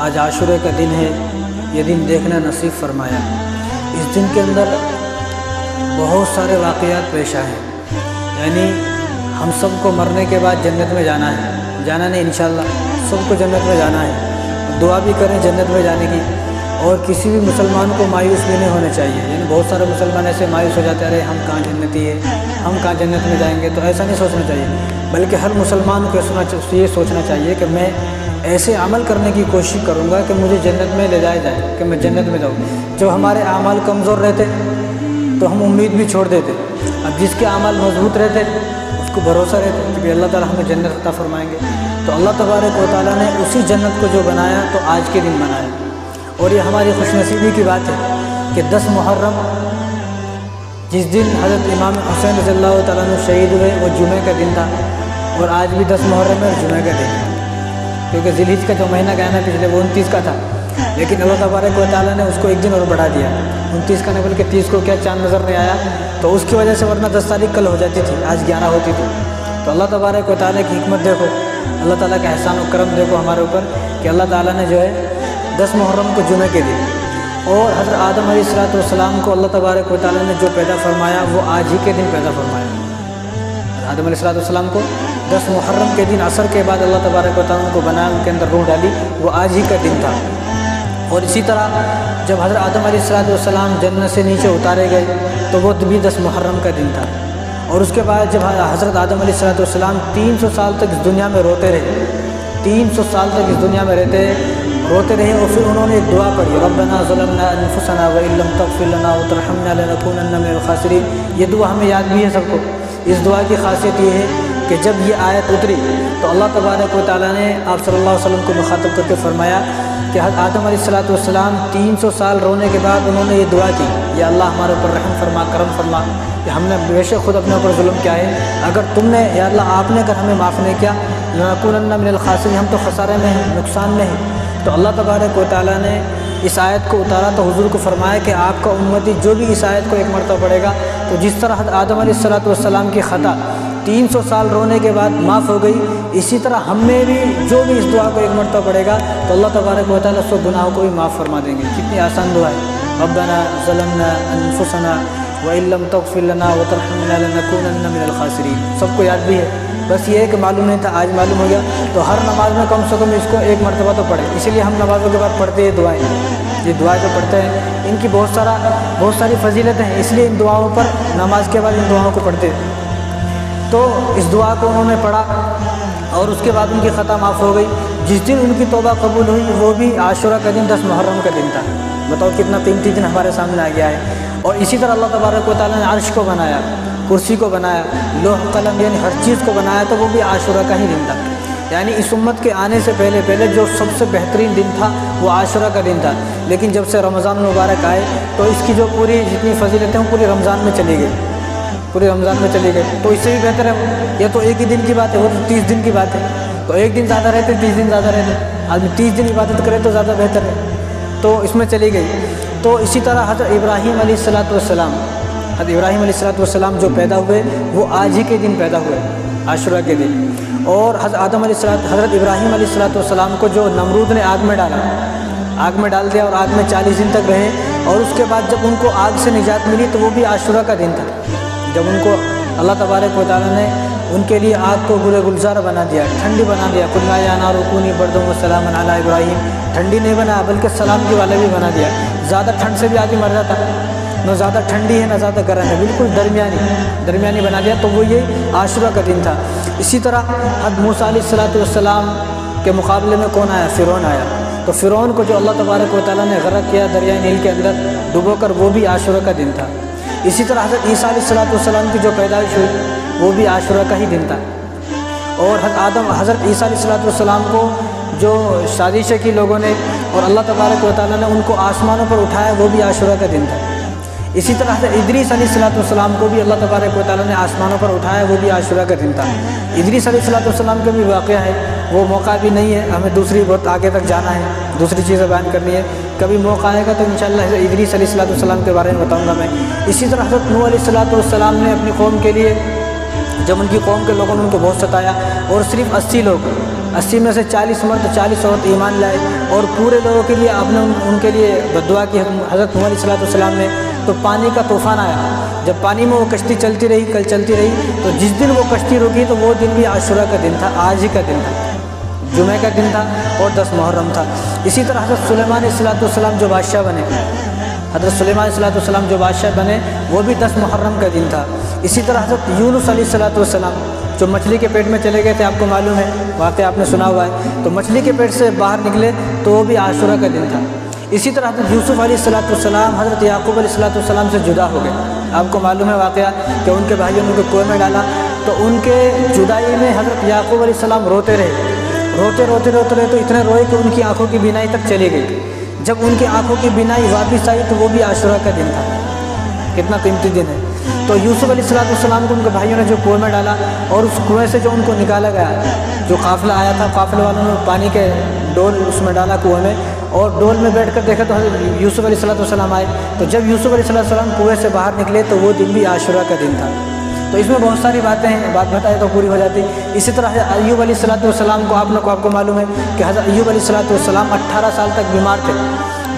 आज आशुरे का दिन है। ये दिन देखना नसीब फरमाया। इस दिन के अंदर बहुत सारे वाक़यात पेश आए हैं। यानी हम सबको मरने के बाद जन्नत में जाना है। जाना नहीं इन सबको जन्नत में जाना है। दुआ भी करें जन्नत में जाने की। और किसी भी मुसलमान को मायूस भी नहीं होना चाहिए। यानी बहुत सारे मुसलमान ऐसे मायूस हो जाते रहे हम कहाँ जन्नती है हम कहाँ जन्नत में जाएँगे? तो ऐसा नहीं सोचना चाहिए। बल्कि हर मुसलमान को सोचना ये सोचना चाहिए कि मैं ऐसे अमल करने की कोशिश करूँगा कि मुझे जन्नत में ले जाया जाए, कि मैं जन्नत में जाऊँ। जब हमारे अमाल कमज़ोर रहते तो हम उम्मीद भी छोड़ देते। अब जिसके अमाल मज़बूत रहते, उसको भरोसा रहता कि अल्लाह ताला हमें जन्नत अता फरमाएँगे। तो अल्लाह तबारक व ताली ने उसी जन्नत को जो बनाया तो आज के दिन बनाया और ये हमारी खुशनसीबी की बात है कि दस मुहर्रम, जिस दिन हज़रत इमाम हुसैन रज़ी तु शहीद हुए, वो जुमे का दिन था और आज भी दस मुहर्रम है और जुमे का दिन है। क्योंकि जिलीज का जो महीना गया ना, पिछले वो उनतीस का था। लेकिन अल्लाह तबारक व ताली ने उसको एक दिन और बढ़ा दिया। उनतीस का नहीं बल्कि तीस को क्या चाँद नज़र नहीं आया? तो उसकी वजह से वरना दस तारीख कल हो जाती थी, आज ग्यारह होती थी। तो अल्लाह तबारक व ताली की हमत देखो, अल्लाह ताली का एहसान करम देखो हमारे ऊपर, कि अल्लाह ताली ने जो है दस मुहर्रम को जुमे के दिन। और हज़रत आदम सलाम को अल्लाह तबारक व ने जो पैदा फरमाया, वो आज ही के दिन पैदा फरमाया। आदम सलाम को दस मुहर्रम के दिन असर के बाद अल्लाह तबारक व को बनाया उनके अंदर रूह डाली, वो आज ही का दिन था। और इसी तरह जब हज़रत आदम सलाम जन्नत से नीचे उतारे गए तो वो भी दस मुहर्रम का दिन था। और उसके बाद जब हज़रत आदम सलाम तीन सौ साल तक इस दुनिया में रोते रहे, तीन सौ साल तक इस दुनिया में रहते रोते रहे और फिर उन्होंने एक दुआ पढ़ी रबना ज़लमना वम उतरहमनकून खासरीन। ये दुआ हमें याद भी है सबको। इस दुआ की खासियत ये है कि जब ये आयत उतरी तो अल्लाह तबारक व ने आप अलैहि वसल्लम को मुखातब करके फरमाया कि आदम सलाम तीन सौ साल रोने के बाद उन्होंने ये दुआ की, या अल्लाह हमारे ऊपर रहम फरमा, करम फरमा, कि हमने बेशक खुद अपने ऊपर जुल्म किया है। अगर तुमने, या अल्लाह आपने अगर हमें माफ़ नहीं किया लनकून मिनल हम तो खसारे में हैं, नुकसान में हैं। तो अल्लाह तबारक व ताली ने इस आयत को उतारा तो हुजूर को फरमाया कि आपका उम्मती जो भी इस आयत को एक मरतबा पड़ेगा तो जिस तरह आदम सलाम की ख़ता तीन सौ साल रोने के बाद माफ़ हो गई, इसी तरह हम में भी जो भी इस दुआ को एक मरतबा पड़ेगा तो अल्लाह तबारक व ताली सब गुनाहों को भी माफ़ फरमा देंगे। कितनी आसान दुआ है। रब्बना ज़लमना अनफुसना वम तफ़िलना वतरहमनकून मिनल सबको याद भी है। बस ये कि मालूम नहीं था, आज मालूम हो गया। तो हर नमाज़ में कम से कम इसको एक मरतबा तो पढ़े। इसीलिए हम नमाज़ों के बाद पढ़ते हैं, दुआएँ। ये दुआएँ जो पढ़ते हैं, इनकी बहुत सारा, बहुत सारी फजीलतें हैं। इसलिए इन दुआओं पर नमाज़ के बाद इन दुआओं को पढ़ते हैं। तो इस दुआ को उन्होंने पढ़ा और उसके बाद उनकी ख़ता माफ़ हो गई। जिस दिन उनकी तोबा कबूल हुई, वो भी आशुरा का दिन, दस मुहर्रम का दिन था। बताओ कितना तीन कीमती दिन हमारे सामने आ गया है। और इसी तरह अल्लाह तबारक व ने अर्श को बनाया। कुर्सी को बनाया, लोह कलम यानी हर चीज़ को बनाया तो वो भी आशुरा का ही दिन था। यानी इस उम्मत के आने से पहले पहले जो सबसे बेहतरीन दिन था, वो आशुरा का दिन था। लेकिन जब से रमज़ान मुबारक आए तो इसकी जो पूरी जितनी फजीलतें हैं पूरी रमज़ान में चली गई। पूरे रमज़ान में चली गई। तो इससे भी बेहतर है, ये तो एक ही दिन की बात है वो तो तीस दिन की बात है। तो एक दिन ज़्यादा रहते, तीस दिन ज़्यादा रहते। आदमी तीस दिन इबादत करे तो ज़्यादा बेहतर है। तो इसमें चली गई। तो इसी तरह हज़रत इब्राहीम सलाम हज़रत इब्राहिम सलाम जो पैदा हुए, वो आज ही के दिन पैदा हुए, आशुरा के दिन। और हज़रत आदम हज़रत इब्राहिम सलाम को जो नमरूद ने आग में डाला, आग में डाल दिया और आग में चालीस दिन तक रहे, और उसके बाद जब उनको आग से निजात मिली तो वो भी आशुरा का दिन था। जब उनको अल्लाह तबारक व ने उनके लिए आग को बुरे गुलजार बना दिया, ठंडी बना दिया कुल्ला ना रुकूनी सलाम अला इब्राहिम, ठंडी नहीं बना, बल्कि सलाम की वाले भी बना दिया। ज़्यादा ठंड से भी आदमी मर जाता। न ज़्यादा ठंडी है, ना ज़्यादा गर्म है। बिल्कुल दरमियानी दरमियानी बना दिया। तो वो ये आशुरा का दिन था। इसी तरह हद मूसा सलाम के मुकाबले में कौन आया? फ़िरौन आया। तो फ़िरौन को जो अल्लाह तबारक व ने गरक किया, दरिया नील के अंदर डुबो कर, वो भी आशुरा का दिन था। इसी तरह हज़रत ईसा की जो पैदाइश हुई, वो भी आशुरा का ही दिन था। और आदम, हज़रत ईसा को जो शादीशे की लोगों ने और अल्लाह तबारक व ने उनको आसमानों पर उठाया, वो भी आशुरा का दिन था। इसी तरह से इदरीस सलाम को भी अल्लाह तबारक व ने आसमानों पर उठाया वो भी आशुरा का दिन था। इदरीस सलाम का भी वाक़ है वो मौका भी नहीं है हमें दूसरी बहुत आगे तक जाना है दूसरी चीज़ें बयान करनी है। कभी मौका आएगा तो इन इदरीस सलाम के बारे में बताऊँगा मैं। इसी तरह हज़रत नू सलाम ने अपनी कौम के लिए जब उनकी कौम के लोगों ने उनको बहुत सताया और सिर्फ़ अस्सी लोग अस्सी में से चालीस मर्द चालीस औरत ईमान लाए और पूरे लोगों के लिए आपने उन, उनके लिए बदुआ की हज़रत मोहम्मद सलाम ने तो पानी का तूफ़ान आया। जब पानी में वो कश्ती चलती रही, कल चलती रही तो जिस दिन वो कश्ती रुकी तो वो दिन भी आशुरा का दिन था, आज ही का दिन था। जुमे का दिन था और दस मुहर्रम था। इसी तरह हज़रत सुलेमान सलाम जो बादशाह बने। हज़रत सुलेमान सलाम जो बादशाह बने, वो भी दस मुहर्रम का दिन था। इसी तरह हज़रत यूनुस सलाम जो मछली के पेट में चले गए थे, आपको मालूम है वाक़ आपने सुना हुआ है। तो मछली के पेट से बाहर निकले तो वो भी आशुरा का दिन था। इसी तरह हज़रत यूसुफ़ सलाम हज़रत याकूब सलाम से जुदा हो गए। आपको मालूम है वाक़ कि उनके भाइयों ने उनको कुएँ में डाला। तो उनके जुदाई में हज़रत याकूब सलाम रोते रहे। रोते रोते रोते रहे तो इतने रोए कि उनकी आँखों की बिनाई तक चली गई। जब उनकी आँखों की बिनाई वापस आई तो वो भी आशुरा का दिन था। कितना कीमती दिन है। तो यूसुफ सलाम को उनके भाइयों ने जो कुएँ में डाला और उस कुएँ से जो उनको निकाला गया, जो काफ़िला आया था, काफ़िले वालों ने पानी के डोल उसमें डाला कुएँ में और डोल में बैठ कर देखा तो यूसुफ सलाम आए। तो जब यूसुफ सलाम कुएँ से बाहर निकले तो वो दिन भी आशुरा का दिन था। तो इसमें बहुत सारी बातें हैं, बात बताए तो पूरी हो जाती। इसी तरह अयूब सलाम को आप लोग को आपको मालूम है कि हज़रत अयूब सलाम अट्ठारह साल तक बीमार थे।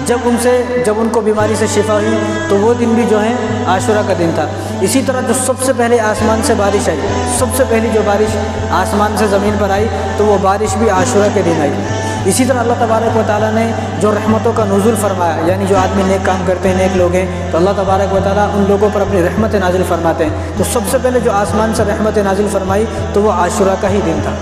जब उनसे, जब उनको बीमारी से शिफा हुई तो वो दिन भी जो है आशुरा का दिन था। इसी तरह जो सबसे पहले आसमान से बारिश आई, सबसे पहली जो बारिश आसमान से ज़मीन पर आई तो वो बारिश भी आशुरा के दिन आई। इसी तरह अल्लाह तबारक व ताली ने जो रहमतों का नज़ुल फरमाया, यानी जो आदमी नेक काम करते हैं, नेक लोग हैं तो अल्लाह तबारक व ताली उन लोगों पर अपनी रहमत नाजिल फरमाते हैं। तो सबसे पहले जो आसमान से रहमत नाजिल फरमाई तो वो आशुरा का ही दिन था।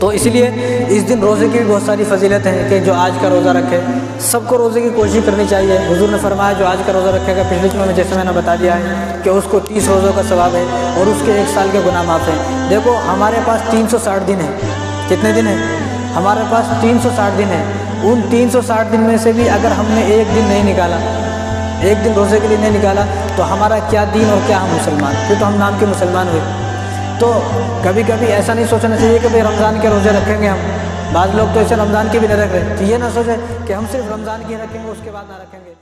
तो इसलिए इस दिन रोज़े की भी बहुत सारी फजीलत है कि जो आज का रोज़ा रखे। सबको रोज़े की कोशिश करनी चाहिए। हुजूर ने फरमाया, जो आज का रोज़ा रखेगा, पिछले जुम्मे में जैसे मैंने बता दिया है कि उसको तीस रोज़ों का सवाब है और उसके एक साल के गुनाह माफ़ हैं। देखो, हमारे पास तीन सौ साठ दिन है। कितने दिन हैं? हमारे पास 360 दिन है। उन 360 दिन में से भी अगर हमने एक दिन नहीं निकाला, एक दिन रोज़े के लिए नहीं निकाला तो हमारा क्या दीन और क्या हम मुसलमान? फिर तो हम नाम के मुसलमान हुए। तो कभी कभी ऐसा नहीं सोचना चाहिए कि भाई रमज़ान के रोज़े रखेंगे हम। बाद लोग तो ऐसे रमज़ान के भी नहीं रख रहे। तो ये ना सोचें कि हम सिर्फ़ रमज़ान के रखेंगे, उसके बाद ना रखेंगे।